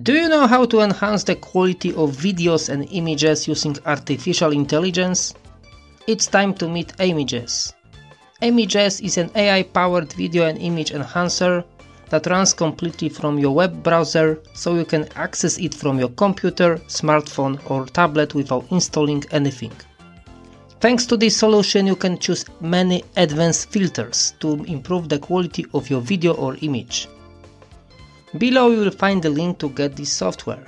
Do you know how to enhance the quality of videos and images using artificial intelligence? It's time to meet Aimages. Aimages is an AI-powered video and image enhancer that runs completely from your web browser so you can access it from your computer, smartphone or tablet without installing anything. Thanks to this solution you can choose many advanced filters to improve the quality of your video or image. Below you will find the link to get this software.